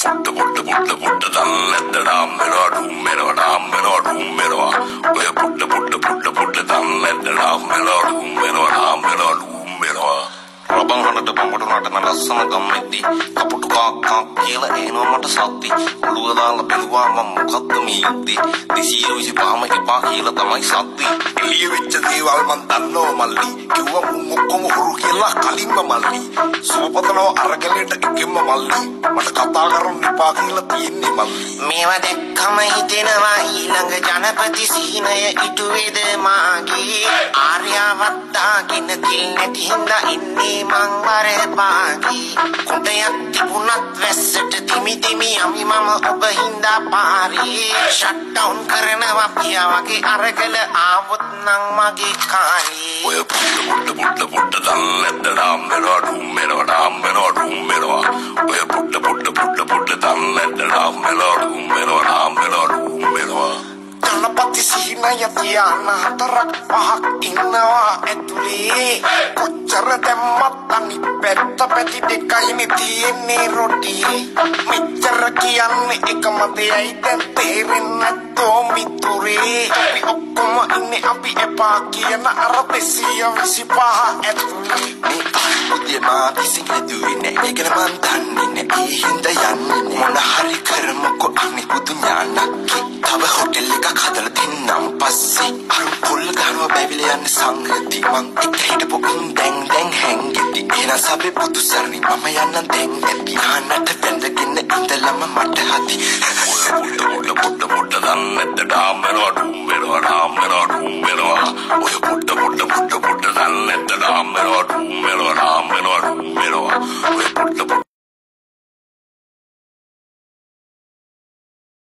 පුට්ට පුට්ට පුට්ට පුට්ට දන්නැද්ද ඩාම්බෙනවා ඩුම්බෙනවා ඩාම්බෙනවා ඩුම්බෙනවා ඔය පුට්ට පුට්ට පුට්ට පුට්ට දන්නැද්ද ඩාම්බෙනවා ඩුම්බෙනවා ඩාම්බෙනවා ඩුම්බෙනවා රබන් හඬට බඹට නටන ලස්සන ගම්මෙද්දි කපුටු කාක්කා කියලා එනවා මට සද්දි. ඔළුව දාලා බැලුවා මම මොකද්ද මේ යුද්ධි 225ම එපා කියලා තමයි සද්දි. එළිය වෙච්ච දේවල් මන් දන්නෝ මල්ලි. කිව්වා උන් ඔක්කොම හුරු කියලා කලින්ම මල්ලි. සුවපතනව අරගලයට එකෙන්ම මල්ලි. මට කතා කරන්න එපා කියලා තියෙන්නේ මල්ලි. මේවා දැක්කම හිතෙනවා ඊළඟ ජනපති සිහිනය ඉටුවේද මාගේ? ආර්යවත්තාගෙන තිල් නැති හින්දා ඉන්නේ මං වරපාගේ කුටයක් තිබුණත් වැස්සට තිමි තිමි යමි මම ඔබ හින්දා පාරේ. ෂට් ඩවුන් කරනවා පියා වගේ අරගල ආවොත් නම් මගේ කාරේ ඔය පුට්ට පුට්ට පුට්ට පුට්ට දන්නැද්ද ඩාම්බෙනවා ඩුම්බෙනවා ඩාම්බෙනවා ඩුම්බෙනවා ඔය පුට්ට පුට්ට පුට්ට පුට්ට දන්නැද්ද ඩාම්බෙනවා ඩුම්බෙනවා ඩාම්බෙනවා ඩුම්බෙනවා ජනපති සිහිනය තියාන හතරක් පහක් ඉන්නවා ඇතුලේ කොච්චර දැම්මත් අනිත් පැත්ත පැති දෙකයිනේ තියෙන්නේ රොටි මෙච්චර කියන්නේ එකම දෙයයි දැන් තේරෙන්නේ නැත්තෝ මිතුරේ අපි ඔක්කොම ඉන්නේ අපි එපා කියන අර 225 ඇතුලේ මේ අනුදේ මා විසින් හැදුවේ නෑ ඒක නම් දන්නේ නෑ ඒ හින්දා යන්නේ නෑ මොන හරි කරමුකෝ අනේ අර පොල් ගහනවා බැවිල යන සංගති. මං එක හිටපු උන් දැන් දැන් හැංගෙති. එන සබේ පුදු සරණි මම යන්න දැන් ඇති නානට වැඳගෙන ඉඳලම මට හති. ඔය පුට්ට පුට්ට පුට්ට පුට්ට දන්නැද්ද ඩාම්බෙනවා ඩුම්බෙනවා ඩාම්බෙනවා ඩුම්බෙනවා ඔය පුට්ට පුට්ට පුට්ට පුට්ට දන්නැද්ද ඩාම්බෙනවා ඩුම්බෙනවා ඩාම්බෙනවා ඩුම්බෙනවා ඔය පුට්ට පුට්ට